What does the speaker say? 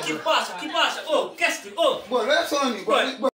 que passa? que passa? Ô, oh, que Ô! Oh. Bora, olha só, amigo.